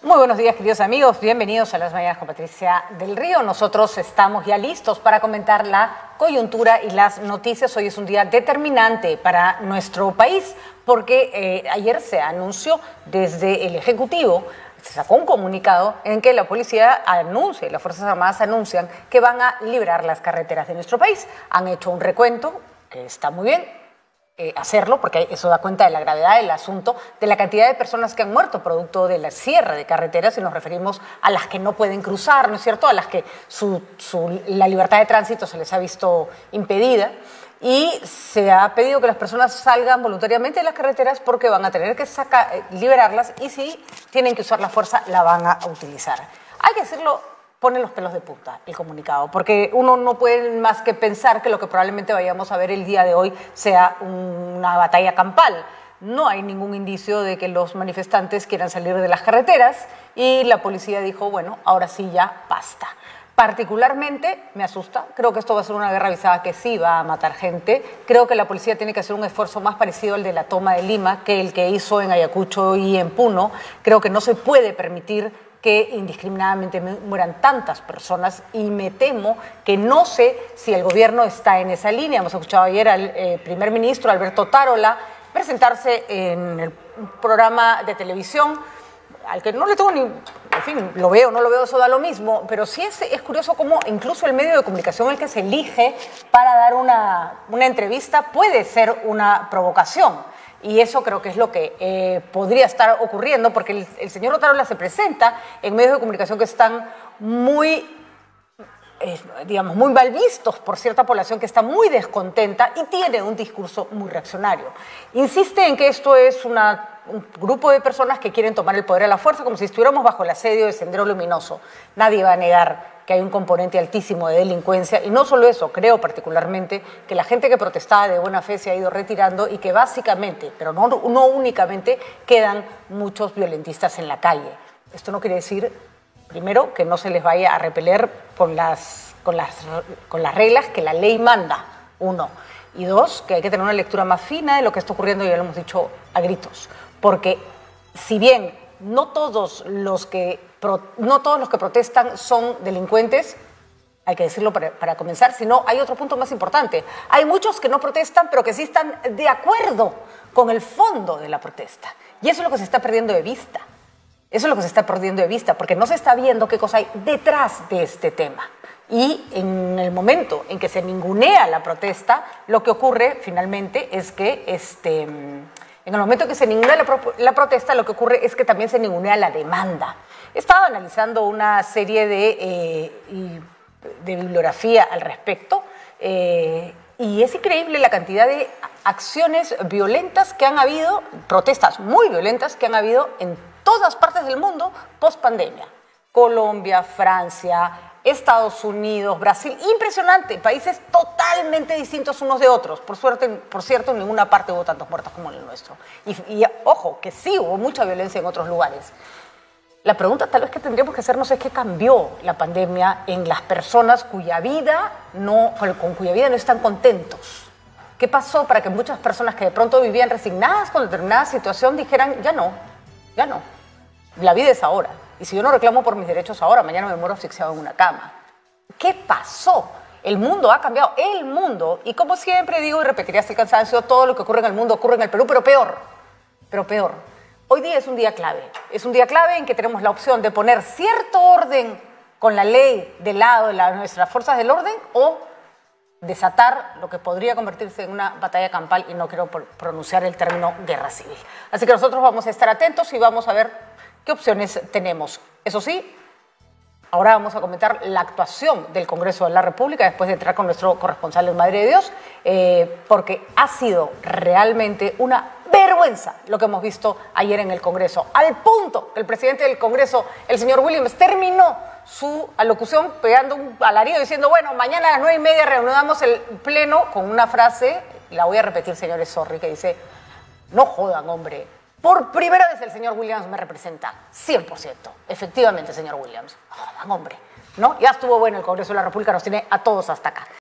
Muy buenos días, queridos amigos. Bienvenidos a las mañanas con Patricia del Río. Nosotros estamos ya listos para comentar la coyuntura y las noticias. Hoy es un día determinante para nuestro país porque eh, ayer se anunció desde el Ejecutivo se sacó un comunicado en que la policía anuncia las Fuerzas Armadas anuncian que van a liberar las carreteras de nuestro país. Han hecho un recuento que está muy bien, eh, hacerlo, porque eso da cuenta de la gravedad del asunto, de la cantidad de personas que han muerto producto de la cierre de carreteras, y nos referimos a las que no pueden cruzar, ¿no es cierto?, a las que su, la libertad de tránsito se les ha visto impedida. Y se ha pedido que las personas salgan voluntariamente de las carreteras porque van a tener que sacar, eh, liberarlas y si tienen que usar la fuerza, la van a utilizar. Hay que hacerlo pone los pelos de punta el comunicado, porque uno no puede más que pensar que lo que probablemente vayamos a ver el día de hoy sea una batalla campal. No hay ningún indicio de que los manifestantes quieran salir de las carreteras y la policía dijo, bueno, ahora sí ya basta. Particularmente me asusta, creo que esto va a ser una guerra avisada que sí va a matar gente. Creo que la policía tiene que hacer un esfuerzo más parecido al de la toma de Lima que el que hizo en Ayacucho y en Puno. Creo que no se puede permitir que indiscriminadamente mueran tantas personas y me temo que no sé si el gobierno está en esa línea. Hemos escuchado ayer al eh, primer ministro Alberto Tarola presentarse en el programa de televisión al que no le tengo ni, en fin, lo veo, no lo veo, eso da lo mismo, pero sí es, es curioso cómo incluso el medio de comunicación el que se elige para dar una, una entrevista puede ser una provocación. Y eso creo que es lo que eh, podría estar ocurriendo, porque el, señor Otarola se presenta en medios de comunicación que están muy, eh, digamos, muy mal vistos por cierta población que está muy descontenta y tiene un discurso muy reaccionario. Insiste en que esto es un grupo de personas que quieren tomar el poder a la fuerza como si estuviéramos bajo el asedio de Sendero Luminoso. Nadie va a negar que hay un componente altísimo de delincuencia y no solo eso, creo particularmente que la gente que protestaba de buena fe se ha ido retirando y que básicamente, pero no, no únicamente, quedan muchos violentistas en la calle. Esto no quiere decir, primero, que no se les vaya a repeler con las, con las, con las reglas que la ley manda, uno. Y dos, que hay que tener una lectura más fina de lo que está ocurriendo, ya lo hemos dicho a gritos. Porque si bien no todos los que, no todos los que protestan son delincuentes, hay que decirlo para, comenzar, sino hay otro punto más importante. Hay muchos que no protestan, pero que sí están de acuerdo con el fondo de la protesta. Y eso es lo que se está perdiendo de vista. Eso es lo que se está perdiendo de vista, porque no se está viendo qué cosa hay detrás de este tema. Y en el momento en que se ningunea la protesta, lo que ocurre finalmente es que este, en el momento que se ningunea la, protesta, lo que ocurre es que también se ningunea la demanda. He estado analizando una serie de, eh, de bibliografía al respecto eh, y es increíble la cantidad de acciones violentas que han habido, protestas muy violentas que han habido en todas partes del mundo post pandemia. Colombia, Francia, Estados Unidos, Brasil, impresionante, países totalmente distintos unos de otros. Por suerte, por cierto, en ninguna parte hubo tantos muertos como en el nuestro. Y, ojo, que sí hubo mucha violencia en otros lugares. La pregunta tal vez que tendríamos que hacernos es qué cambió la pandemia en las personas cuya vida no, con cuya vida no están contentos. ¿Qué pasó para que muchas personas que de pronto vivían resignadas con determinada situación dijeran, ya no, ya no, la vida es ahora? Y si yo no reclamo por mis derechos ahora, mañana me muero asfixiado en una cama. ¿Qué pasó? El mundo ha cambiado, el mundo. Y como siempre digo y repetiría hasta el cansancio, todo lo que ocurre en el mundo ocurre en el Perú, pero peor. Pero peor. Hoy día es un día clave. Es un día clave en que tenemos la opción de poner cierto orden con la ley del lado de nuestras fuerzas del orden o desatar lo que podría convertirse en una batalla campal y no quiero pronunciar el término guerra civil. Así que nosotros vamos a estar atentos y vamos a ver ¿Qué opciones tenemos? Eso sí, ahora vamos a comentar la actuación del Congreso de la República después de entrar con nuestro corresponsal en Madre de Dios, eh, porque ha sido realmente una vergüenza lo que hemos visto ayer en el Congreso, al punto que el presidente del Congreso, el señor Williams, terminó su alocución pegando un alarido diciendo, bueno, mañana a las nueve y media reanudamos el pleno con una frase, la voy a repetir, señores Sorry, que dice, no jodan, hombre, por primera vez el señor Williams me representa, 100%. Efectivamente, señor Williams. Oh, hombre. ¿No? Ya estuvo bueno el Congreso de la República, nos tiene a todos hasta acá.